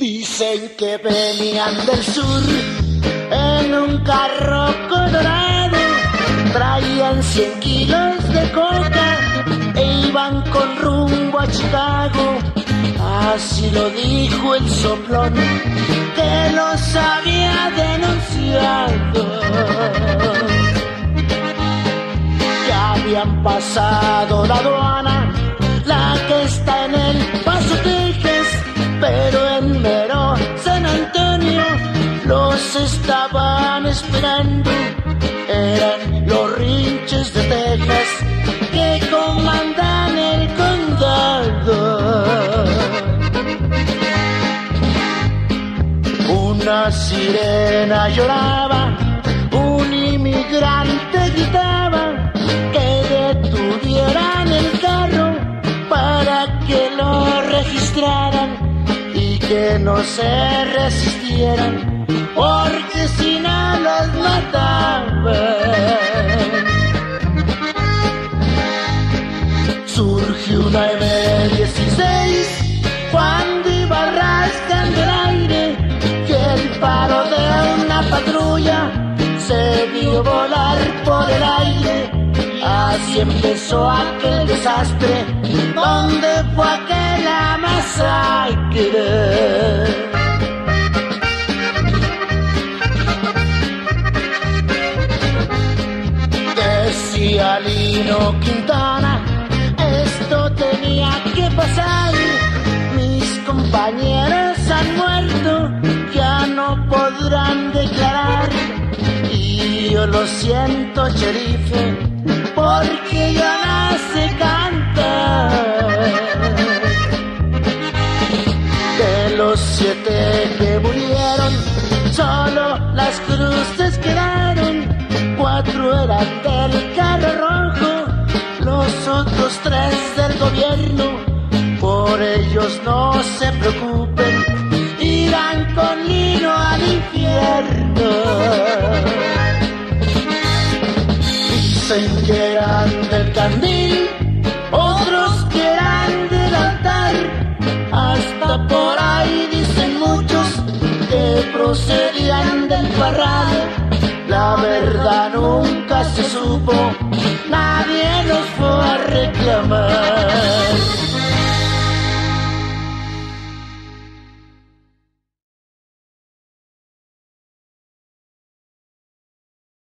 Dicen que venían del sur en un carro colorado, traían 100 kilos de coca e iban con rumbo a Chicago. Así lo dijo el soplón que los había denunciado. Ya habían pasado la aduana, la que está en el Paso pero estaban esperando. Eran los rinches de Texas que comandan el condado. Una sirena lloraba, un inmigrante gritaba que detuvieran el carro para que lo registraran y que no se resistieran, porque si no los mataban. Surgió una M16 cuando iba rasgando el aire que el paro de una patrulla se vio volar por el aire. Así empezó aquel desastre donde fue aquella masacre. Decía Lino Quintana, esto tenía que pasar. Mis compañeros han muerto, ya no podrán declarar. Y yo lo siento, sheriff, porque yo no sé cantar. De los siete que murieron, solo las cruces quedaron. Cuatro eran del carro rojo, los otros tres del gobierno. Por ellos no se preocupen, irán con Lino al infierno. Dicen que eran del candil, otros que eran del altar. Hasta por ahí dicen muchos que procedían del parral. Verdad nunca se supo, nadie los fue a reclamar.